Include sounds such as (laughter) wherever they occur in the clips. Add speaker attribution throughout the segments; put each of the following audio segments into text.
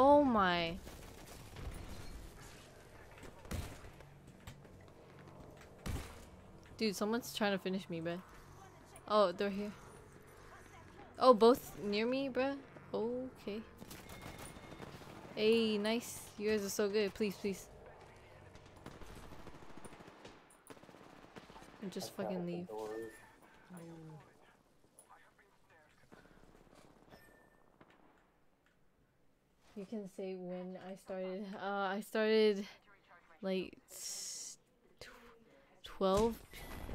Speaker 1: Oh my. Dude, someone's trying to finish me, bruh. Oh, they're here. Oh, both near me, bruh? Okay. Hey, nice. You guys are so good. Please, please. And just fucking leave. You can say when I started. Uh, I started like tw 12.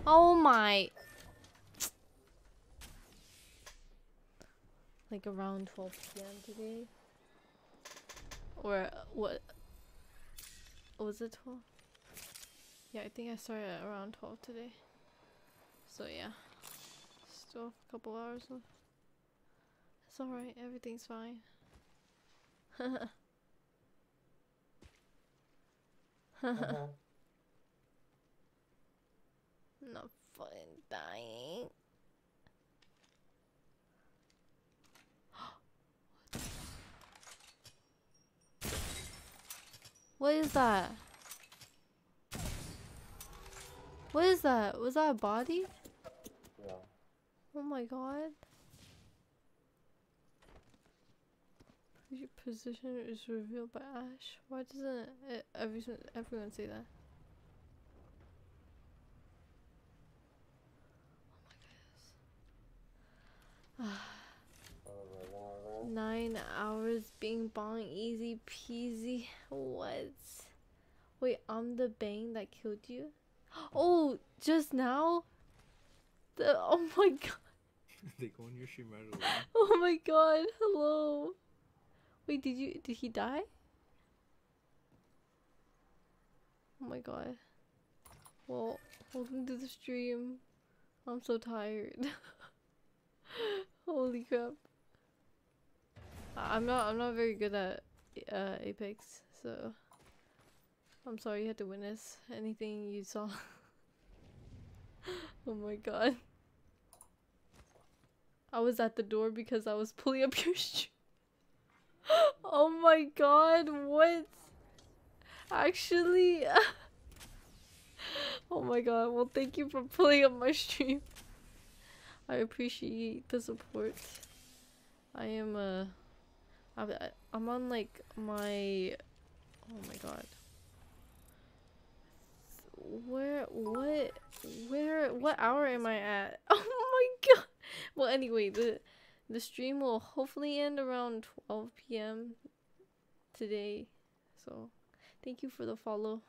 Speaker 1: Oh my. Like around 12 p.m. today. Or what? Was it 12? Yeah, I think I started around 12 today. So yeah. Still a couple hours left. It's alright, everything's fine. (laughs)
Speaker 2: uh-huh.
Speaker 1: Not fucking dying. (gasps) what is that? What is that? Was that a body?
Speaker 2: Yeah.
Speaker 1: Oh my god. Your position is revealed by Ash. Why doesn't it, everyone, everyone say that? Oh my goodness. Nine hours being bong easy peasy. What? Wait, I'm the bang that killed you? (gasps) Oh, just now? The oh my (laughs) god.
Speaker 3: they go on your stream right away.
Speaker 1: Oh my god, hello. Wait, did you did he die? Oh my god. Well, welcome to the stream. I'm so tired. (laughs) Holy crap. I'm not I'm not very good at uh, Apex, so I'm sorry you had to witness anything you saw. (laughs) oh my god. I was at the door because I was pulling up your (laughs) stream. Oh my god, what? Actually, (laughs) oh my god, well, thank you for pulling up my stream. I appreciate the support. I am, uh, I'm, on like my, oh my god. Where, what, where, what hour am I at? (laughs) Oh my god. Well, anyway, the, the stream will hopefully end around 12 p.m. today. So, thank you for the follow.